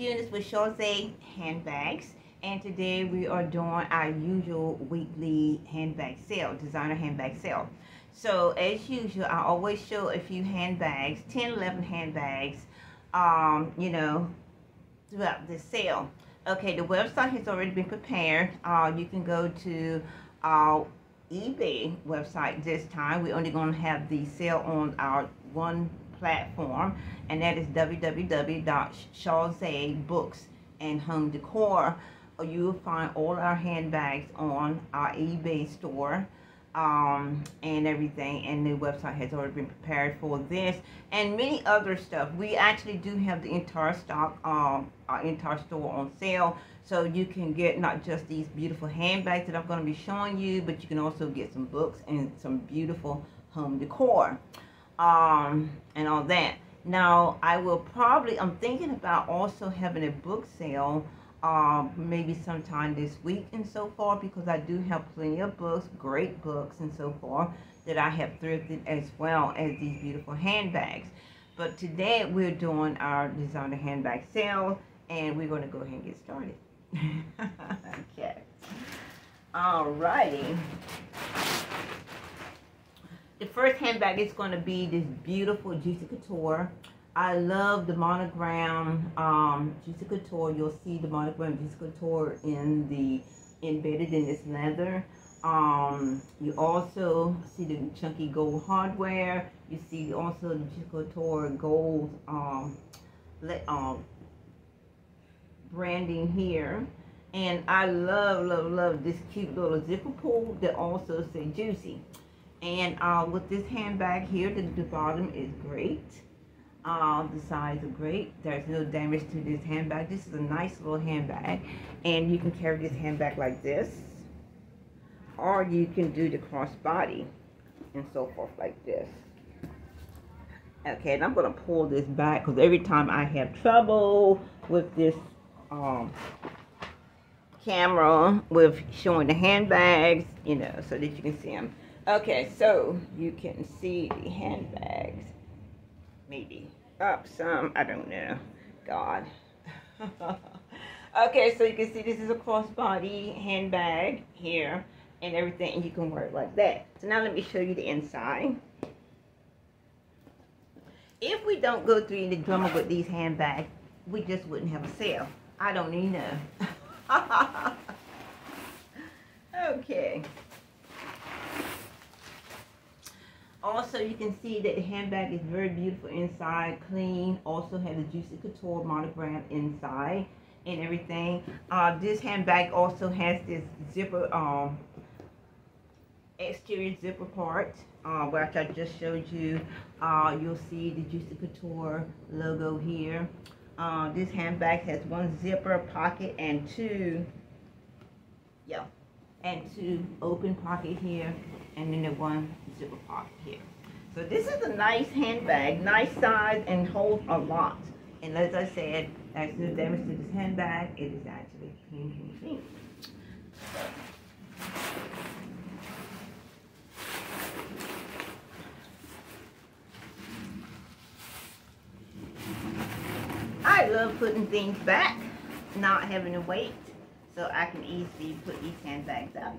Eunice with Shawzae Handbags and today we are doing our usual weekly handbag sale, designer handbag sale. So as usual, I always show a few handbags, 10, 11 handbags, um, you know, throughout the sale. Okay, the website has already been prepared. Uh, you can go to our eBay website this time. We're only going to have the sale on our one platform, and that is www.shawzae and Home Decor. You will find all our handbags on our eBay store um, and everything. And the website has already been prepared for this and many other stuff. We actually do have the entire stock, um, our entire store on sale. So you can get not just these beautiful handbags that I'm going to be showing you, but you can also get some books and some beautiful home decor um, and all that. Now, I will probably, I'm thinking about also having a book sale um, maybe sometime this week and so forth because I do have plenty of books, great books and so forth that I have thrifted as well as these beautiful handbags. But today we're doing our designer handbag sale and we're going to go ahead and get started. okay. Alrighty. The first handbag is going to be this beautiful Juicy Couture I love the monogram um, Juicy Couture. You'll see the monogram Juicy Couture in the embedded in this leather. Um, you also see the chunky gold hardware. You see also the Juicy Couture gold um, let, um, branding here. And I love, love, love this cute little zipper pull that also say Juicy. And uh, with this handbag here, the, the bottom is great. Uh, the sides are great. There's no damage to this handbag. This is a nice little handbag. And you can carry this handbag like this. Or you can do the crossbody and so forth like this. Okay, and I'm going to pull this back because every time I have trouble with this um, camera with showing the handbags, you know, so that you can see them. Okay, so you can see the handbags. Maybe up some i don't know. God. Okay so you can see this is a crossbody handbag here and everything and you can wear it like that. So now let me show you the inside. If we don't go through the drama with these handbags we just wouldn't have a sale. I don't even know. Okay Also, you can see that the handbag is very beautiful inside, clean. Also has a Juicy Couture monogram inside and everything. Uh, this handbag also has this zipper, um, exterior zipper part, uh, which I just showed you. Uh, you'll see the Juicy Couture logo here. Uh, this handbag has one zipper pocket and two, yeah, and two open pocket here and then the one zipper pocket here. So this is a nice handbag, nice size and holds a lot. And as I said, there's no damage to this handbag. It is actually clean, clean, clean. I love putting things back, not having to wait, so I can easily put these handbags up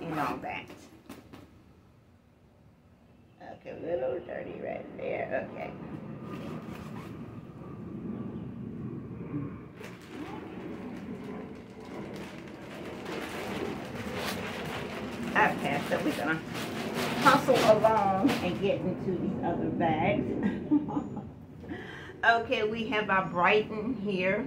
and all that. Okay, a little dirty right there. Okay. Okay, so we're gonna hustle along and get into these other bags. okay, we have our Brighton here.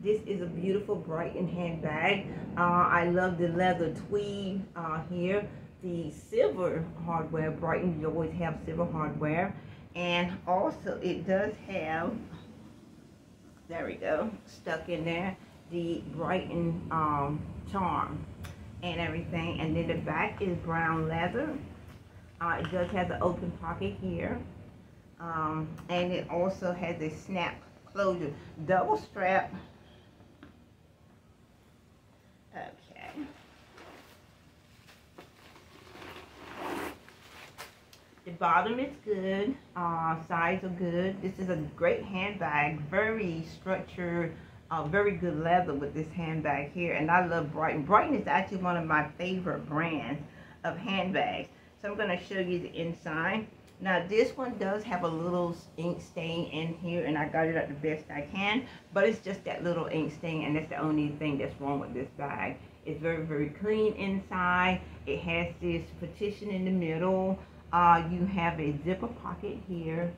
This is a beautiful Brighton handbag. Uh, I love the leather tweed uh, here the silver hardware. Brighton, you always have silver hardware. And also it does have, there we go, stuck in there, the Brighton um, charm and everything. And then the back is brown leather. Uh, it does have the open pocket here. Um, and it also has a snap closure. Double strap. Okay. The bottom is good. Uh, sides are good. This is a great handbag. Very structured uh, very good leather with this handbag here. And I love Brighton. Brighton is actually one of my favorite brands of handbags. So I'm going to show you the inside. Now this one does have a little ink stain in here and I got it up the best I can. But it's just that little ink stain and that's the only thing that's wrong with this bag. It's very, very clean inside. It has this partition in the middle. Uh, you have a zipper pocket here.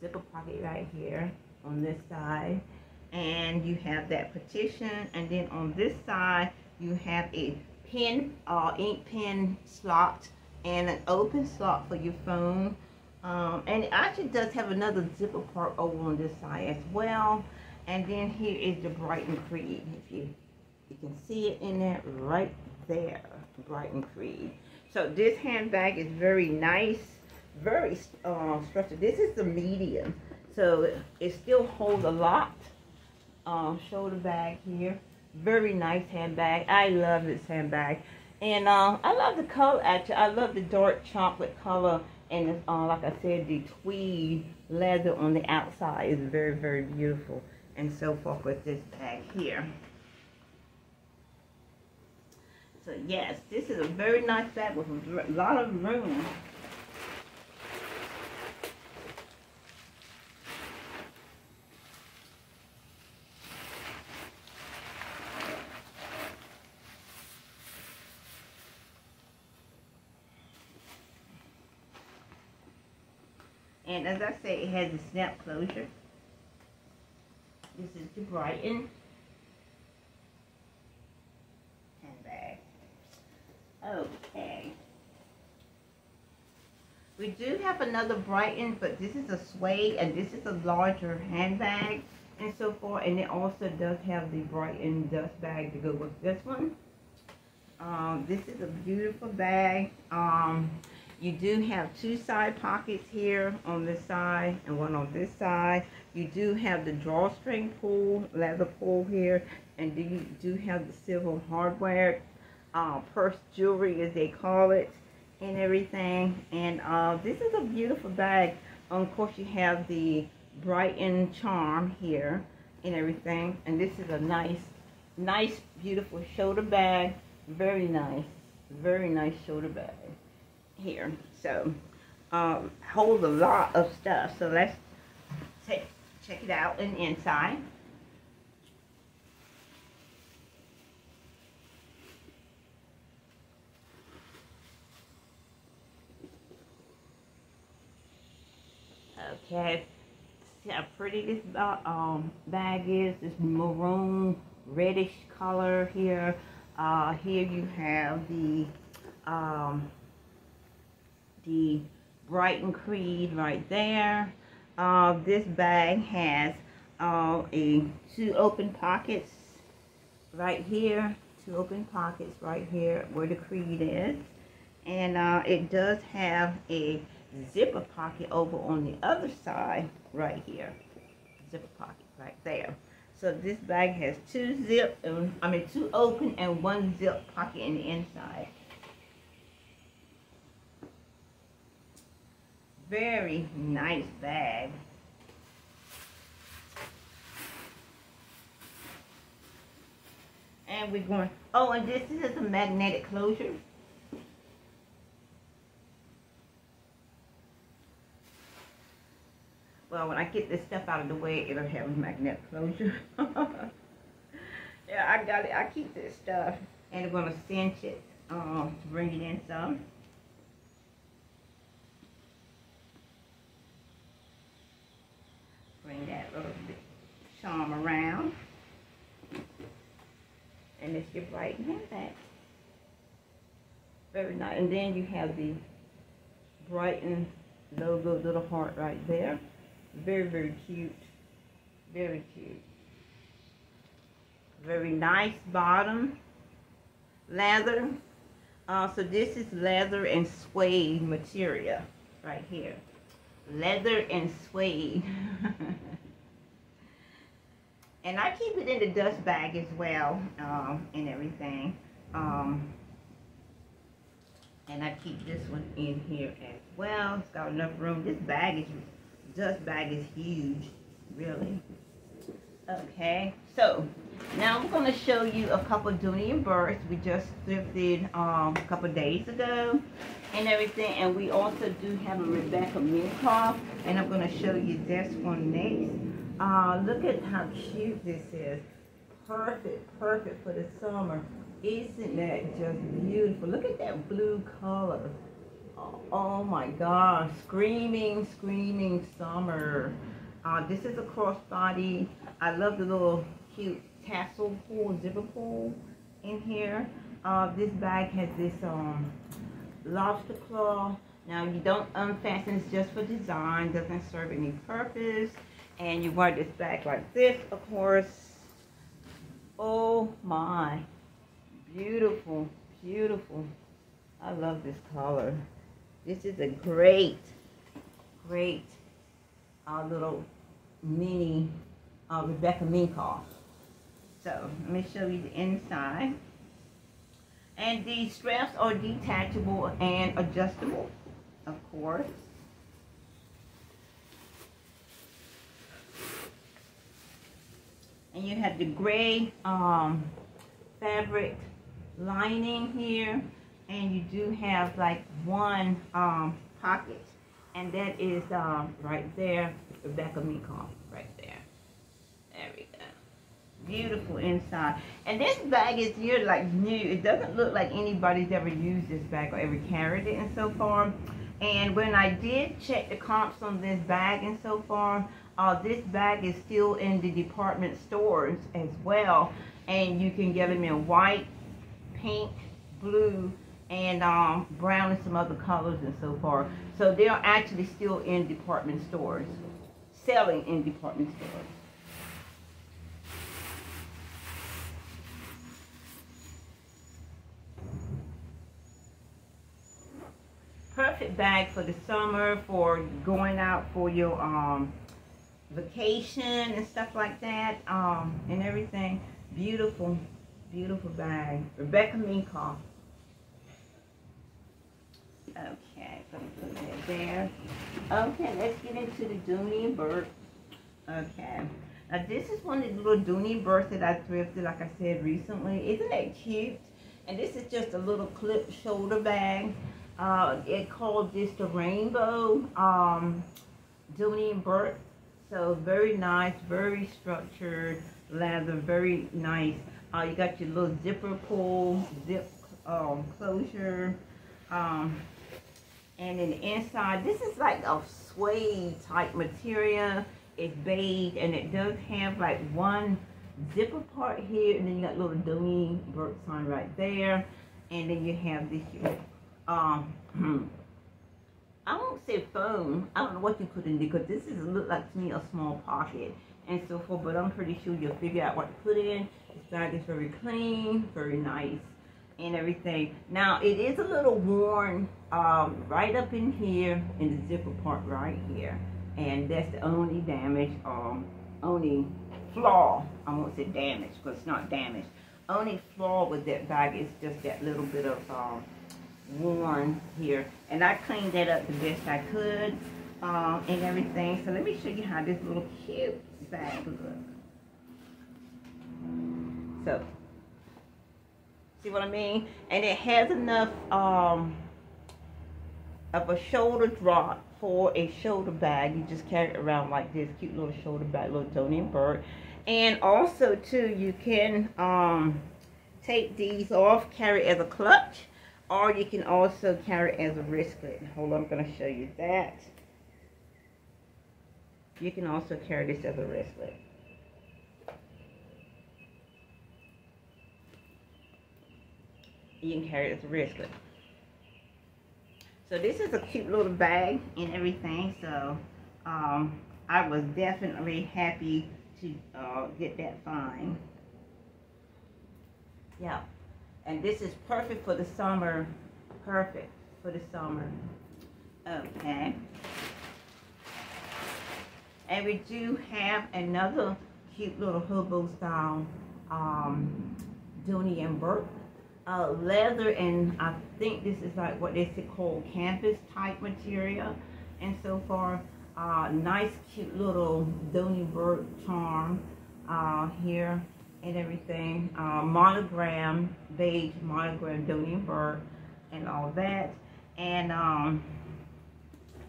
Zipper pocket right here on this side. And you have that partition. And then on this side, you have a pen, uh, ink pen slot and an open slot for your phone. Um, and it actually does have another zipper part over on this side as well. And then here is the Brighton Creed. If you you can see it in there right there, Brighton Creed. So this handbag is very nice, very uh, structured. This is the medium, so it still holds a lot. Um, shoulder bag here, very nice handbag. I love this handbag. And uh, I love the color, actually. I love the dark chocolate color. And uh, like I said, the tweed leather on the outside is very, very beautiful. And so forth with this bag here. So yes, this is a very nice bag with a lot of room. And as I say, it has a snap closure. This is the Brighton handbag. Okay. We do have another Brighton, but this is a suede, and this is a larger handbag, and so forth. And it also does have the Brighton dust bag to go with this one. Um, this is a beautiful bag. Um, you do have two side pockets here on this side and one on this side. You do have the drawstring pull, leather pull here, and you do have the silver hardware, uh, purse jewelry as they call it, and everything. And uh, this is a beautiful bag. Um, of course, you have the Brighton charm here and everything. And this is a nice, nice, beautiful shoulder bag. Very nice. Very nice shoulder bag here. So, um, holds a lot of stuff. So let's take, check it out in inside. Okay, see how pretty this uh, um, bag is. This maroon reddish color here. Uh, here you have the um, the Brighton Creed right there. Uh, this bag has uh, a two open pockets right here. Two open pockets right here where the Creed is. And uh, it does have a zipper pocket over on the other side right here. Zipper pocket right there. So this bag has two zip, I mean two open and one zip pocket in the inside. Very nice bag. And we're going, oh, and this is a magnetic closure. Well, when I get this stuff out of the way, it'll have a magnetic closure. yeah, I got it. I keep this stuff. And I'm going to cinch it um, to bring it in some. Bring that little charm around. And it's your bright handbag. Very nice. And then you have the Brighton logo little heart right there. Very, very cute. Very cute. Very nice bottom. Leather. Uh, so this is leather and suede material right here leather and suede. and I keep it in the dust bag as well um, and everything. Um, and I keep this one in here as well. It's got enough room. This bag is, dust bag is huge, really. Okay, so now I'm going to show you a couple Dooney and Bourke we just thrifted um, a couple days ago and everything. And we also do have a Rebecca Minkoff and I'm going to show you this one next. Uh, look at how cute this is. Perfect, perfect for the summer. Isn't that just beautiful? Look at that blue color. Oh, my gosh, screaming, screaming summer. Uh, this is a crossbody. I love the little cute tassel pull, zipper pull in here. Uh, this bag has this um, lobster claw. Now you don't unfasten, it's just for design, doesn't serve any purpose. And you wear this back like this, of course. Oh my, beautiful, beautiful. I love this color. This is a great, great uh, little mini uh, Rebecca Minkoff. So let me show you the inside. And the straps are detachable and adjustable, of course. And you have the gray um, fabric lining here. And you do have like one um, pocket. And that is um, right there, Rebecca Minkoff, right there. There we go. Beautiful inside. And this bag is here like new. It doesn't look like anybody's ever used this bag or ever carried it and so far. And when I did check the comps on this bag and so far, uh, this bag is still in the department stores as well. And you can get them in white, pink, blue, and um, brown and some other colors and so far. So they're actually still in department stores, selling in department stores. Bag for the summer, for going out for your um, vacation and stuff like that, um, and everything. Beautiful, beautiful bag. Rebecca Minkoff. Okay, gonna put that there. Okay, let's get into the Dooney and Bourke. Okay. Now this is one of the little Dooney Bourke that I thrifted, like I said recently. Isn't that cute? And this is just a little clip shoulder bag. Uh, it called this the Rainbow um, Dooney. So very nice, very structured leather, very nice. Uh, you got your little zipper pull, zip um, closure. Um, and then the inside, this is like a suede type material. It's beige and it does have like one zipper part here and then you got little Dooney Bourke sign right there. And then you have this um, I won't say foam. I don't know what you put in because this is look like to me a small pocket and so forth. But I'm pretty sure you'll figure out what to put in. This bag is very clean, very nice, and everything. Now it is a little worn um, right up in here in the zipper part right here, and that's the only damage, um, only flaw. I won't say damage because it's not damaged. Only flaw with that bag is just that little bit of um, worn here. And I cleaned that up the best I could um, and everything. So let me show you how this little cute bag looks. So, see what I mean? And it has enough um, of a shoulder drop for a shoulder bag. You just carry it around like this. Cute little shoulder bag, little and Bourke. And also, too, you can um, take these off, carry as a clutch or you can also carry it as a wristlet. Hold on, I'm going to show you that. You can also carry this as a wristlet. You can carry it as a wristlet. So this is a cute little bag and everything. So um, I was definitely happy to uh, get that find. Yeah. And this is perfect for the summer. Perfect for the summer. Okay. And we do have another cute little hobo style um, Dooney and Bourke. Uh, leather and I think this is like what they call canvas type material. And so far, uh, nice cute little Dooney Bourke charm. uh, here and everything. Uh, monogram, beige monogram, Dooney and and all that. And um,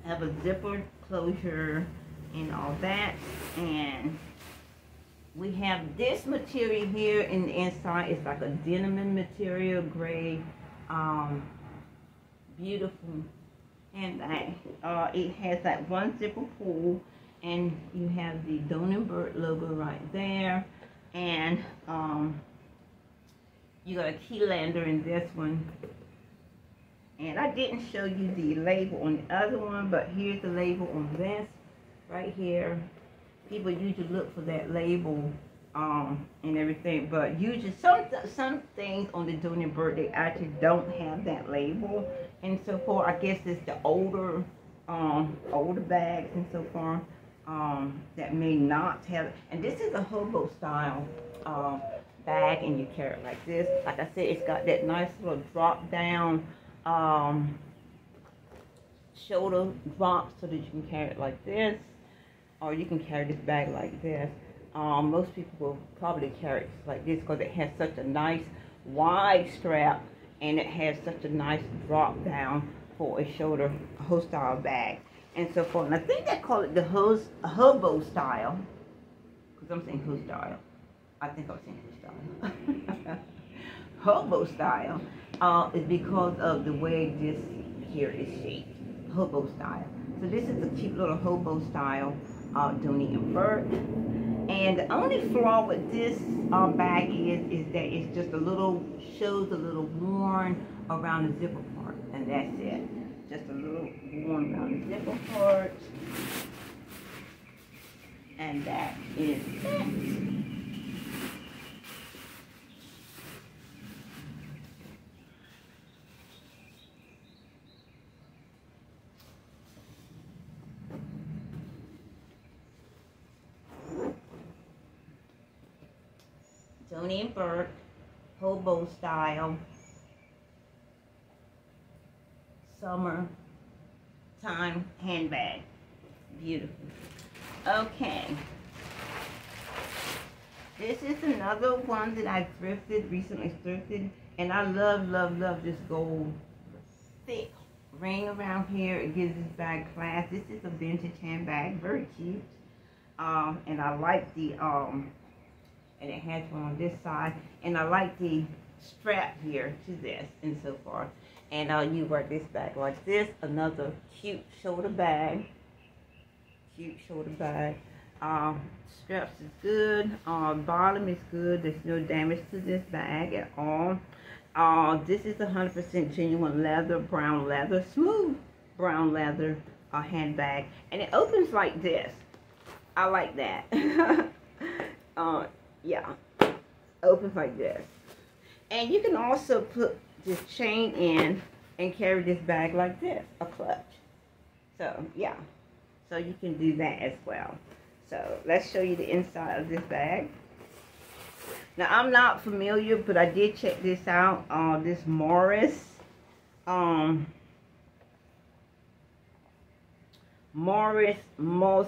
have a zipper closure and all that. And we have this material here in the inside. It's like a denim material, gray, um, beautiful handbag. Uh, it has that one zipper pull, and you have the and Bourke logo right there. And um, you got a key lander in this one. And I didn't show you the label on the other one, but here's the label on this right here. People usually look for that label um, and everything, but usually some some things on the Dooney Bourke they actually don't have that label, and so forth. I guess it's the older um, older bags and so forth um, that may not have. And this is a hobo style uh, bag, and you carry it like this. Like I said, it's got that nice little drop down um, shoulder drop so that you can carry it like this, or you can carry this bag like this. Um, most people will probably carry it like this because it has such a nice wide strap and it has such a nice drop down for a shoulder style bag and so forth. And I think they call it the hose, hobo style because I'm saying hobo style. I think I'm saying hobo style. hobo style uh, is because of the way this here is shaped. Hobo style. So this is a cute little hobo style uh, Dooney and Bourke. And the only flaw with this uh, bag is, is that it's just a little, shows a little worn around the zipper part. And that's it. Just a little worn around the nipple part. And that is it. Dooney and Bourke, hobo style, summer time handbag. Beautiful. Okay. This is another one that I thrifted, recently thrifted, and I love, love, love this gold thick ring around here. It gives this bag class. This is a vintage handbag, very cute. Um, and I like the um, and it has one on this side. And I like the strap here to this and so forth. And uh, you wear this bag like this. Another cute shoulder bag. Cute shoulder bag. Um, straps is good. Uh, bottom is good. There's no damage to this bag at all. Uh, this is 100% genuine leather, brown leather, smooth brown leather uh, handbag. And it opens like this. I like that. uh, yeah, opens like this. And you can also put this chain in and carry this bag like this, a clutch. So, yeah. So you can do that as well. So, let's show you the inside of this bag. Now, I'm not familiar, but I did check this out. Uh, this Morris. Um, Morris Moss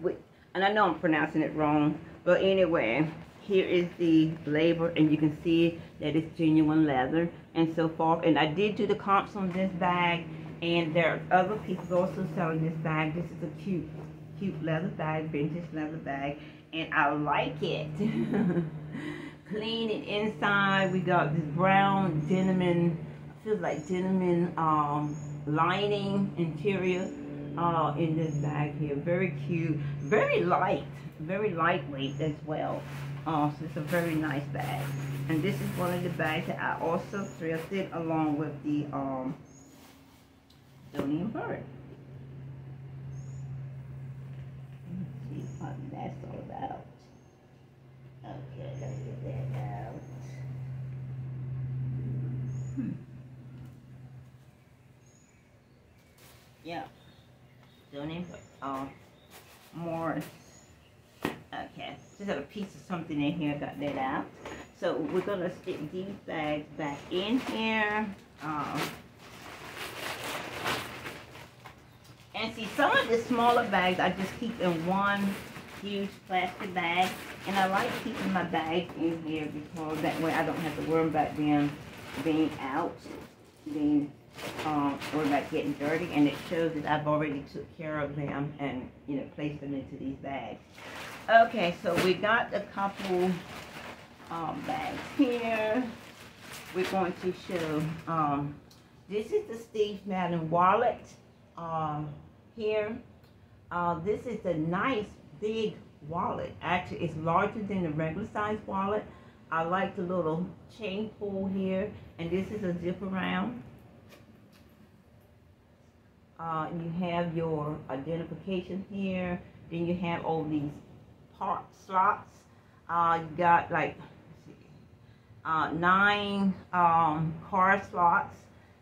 with and I know I'm pronouncing it wrong, but anyway, here is the label, and you can see that it's genuine leather and so forth. And I did do the comps on this bag, and there are other people also selling this bag. This is a cute, cute leather bag, vintage leather bag, and I like it. Clean and inside, we got this brown denim, feels like denim um, lining interior uh, in this bag here. Very cute, very light, very lightweight as well. Uh, so it's a very nice bag. And this is one of the bags that I also thrifted along with the um, Bourke. Let's see what that's all about. Okay, let's get that out. Hmm. Yeah. Dooney, uh, more, okay, just have a piece of something in here, got that out. So we're gonna stick these bags back in here. Uh, and see, some of the smaller bags, I just keep in one huge plastic bag. And I like keeping my bags in here because that way I don't have to worry about them being out, being um, worry about getting dirty. And it shows that I've already took care of them and, you know, placed them into these bags. Okay, so we got a couple um, bags here. We're going to show, um, this is the Steve Madden wallet um, here. Uh, this is a nice big wallet. Actually, it's larger than the regular size wallet. I like the little chain pull here, and this is a zip around. Uh, you have your identification here. Then you have all these part slots. Uh, you got like uh, nine um, car slots.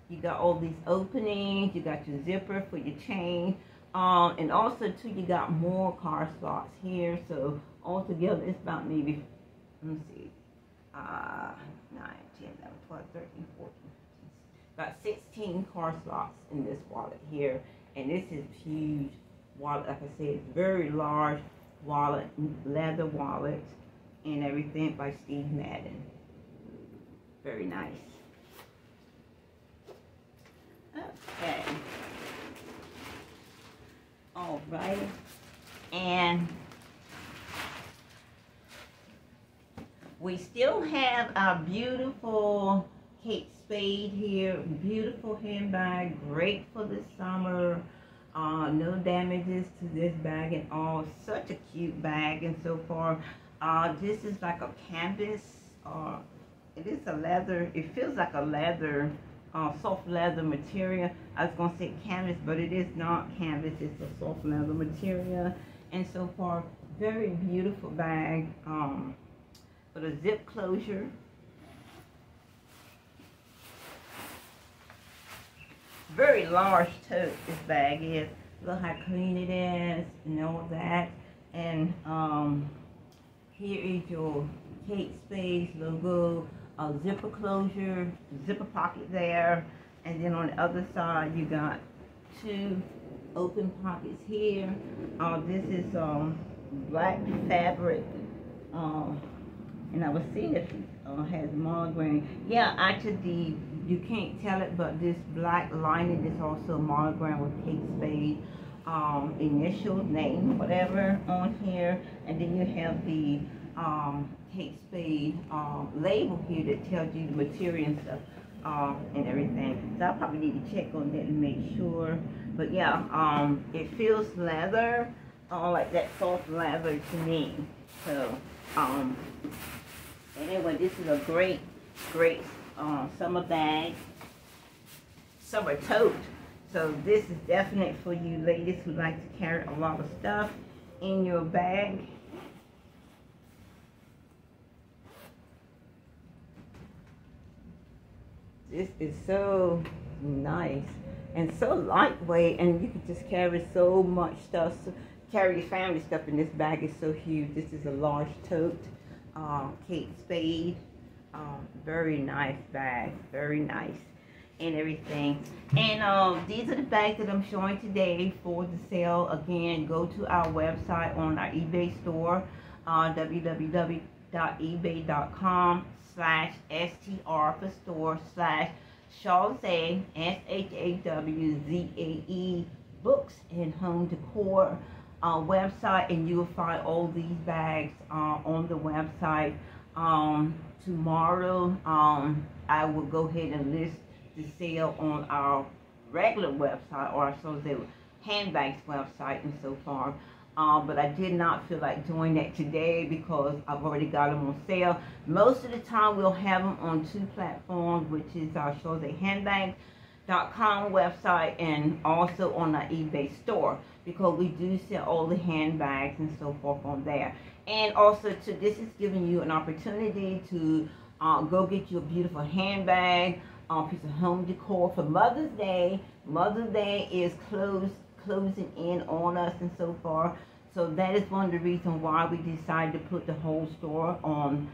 You got all these openings. You got your zipper for your chain. Um, and also too, you got more car slots here. So altogether, it's about maybe, let me see, uh, 9, 10, 11, 12, 13, 14, 15, about 16 car slots in this wallet here. And this is huge wallet. Like I said, it's very large wallet, leather wallet, and everything by Steve Madden. Very nice. Okay. All right. And we still have our beautiful Kate Spade here. Beautiful handbag. Great for the summer. Uh, no damages to this bag at all. Such a cute bag. And so far, uh, this is like a canvas. Uh, it is a leather. It feels like a leather uh, soft leather material. I was going to say canvas, but it is not canvas. It's a soft leather material. And so far, very beautiful bag um, with a zip closure. Very large tote this bag is. Look how clean it is and all that. And um, here is your Kate Spade logo a zipper closure, zipper pocket there, and then on the other side you got two open pockets here. Uh, this is um, black fabric, um, and I was seeing if it uh, has monogram. Yeah, actually the, you can't tell it, but this black lining is also monogram with Kate Spade um, initial name, whatever, on here, and then you have the um, Kate Spade um, label here that tells you the material and stuff um, and everything. So I probably need to check on that and make sure. But yeah, um, it feels leather, uh, like that soft leather to me. So, um, anyway, this is a great, great uh, summer bag, summer tote. So this is definite for you ladies who like to carry a lot of stuff in your bag. This is so nice and so lightweight and you can just carry so much stuff. So, carry your family stuff in this bag is so huge. This is a large tote. Uh, Kate Spade. Um, very nice bag. Very nice and everything. And uh, these are the bags that I'm showing today for the sale. Again, go to our website on our eBay store, uh, www.ebay.com slash STR for store slash Shawzae, S-H-A-W-Z-A-E, books and home decor uh, website. And you will find all these bags uh, on the website. Um, tomorrow, um, I will go ahead and list the sale on our regular website or our Shawzae handbags website and so far. Um, but I did not feel like doing that today because I've already got them on sale. Most of the time we'll have them on two platforms, which is our ShawzaeHandbags.com website and also on our eBay store because we do sell all the handbags and so forth on there. And also, to this is giving you an opportunity to uh, go get you a beautiful handbag, a uh, piece of home decor for Mother's Day. Mother's Day is closed closing in on us and so far. So that is one of the reasons why we decided to put the whole store on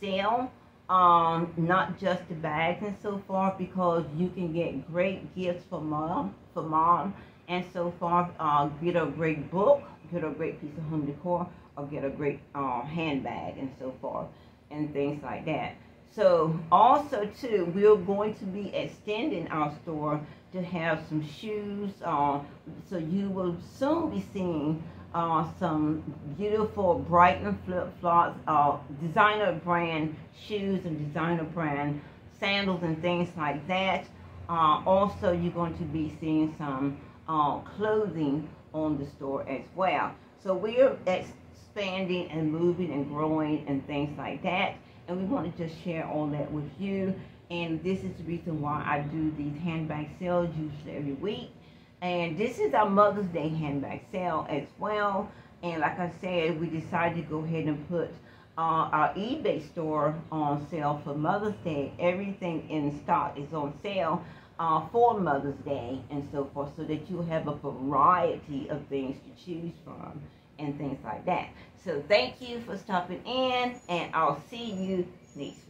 sale. Um, not just the bags and so forth because you can get great gifts for mom, for mom, and so forth. Uh, get a great book, get a great piece of home decor, or get a great uh, handbag and so forth and things like that. So also too, we're going to be extending our store to have some shoes. Uh, so you will soon be seeing uh, some beautiful Brighton flip-flops, uh, designer brand shoes and designer brand sandals and things like that. Uh, also, you're going to be seeing some uh, clothing on the store as well. So we're expanding and moving and growing and things like that. And we want to just share all that with you. And this is the reason why I do these handbag sales usually every week. And this is our Mother's Day handbag sale as well. And like I said, we decided to go ahead and put uh, our eBay store on sale for Mother's Day. Everything in stock is on sale uh, for Mother's Day and so forth so that you have a variety of things to choose from and things like that. So thank you for stopping in and I'll see you next.